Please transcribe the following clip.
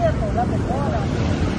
别走了走了